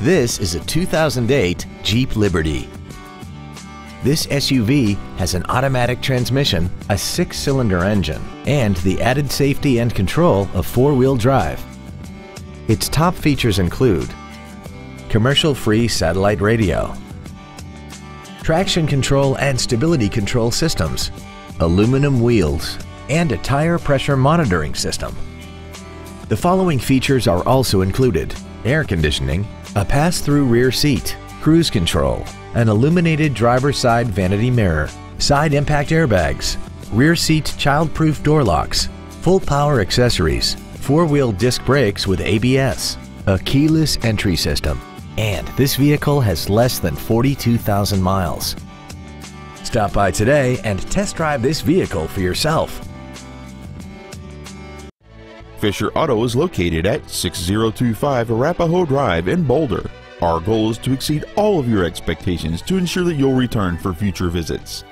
This is a 2008 Jeep Liberty. This SUV has an automatic transmission, a six-cylinder engine, and the added safety and control of four-wheel drive. Its top features include commercial-free satellite radio, traction control and stability control systems, aluminum wheels, and a tire pressure monitoring system. The following features are also included air conditioning, a pass-through rear seat, cruise control, an illuminated driver's side vanity mirror, side impact airbags, rear seat child-proof door locks, full power accessories, four-wheel disc brakes with ABS, a keyless entry system, and this vehicle has less than 42,000 miles. Stop by today and test drive this vehicle for yourself. Fisher Auto is located at 6025 Arapahoe Drive in Boulder. Our goal is to exceed all of your expectations to ensure that you'll return for future visits.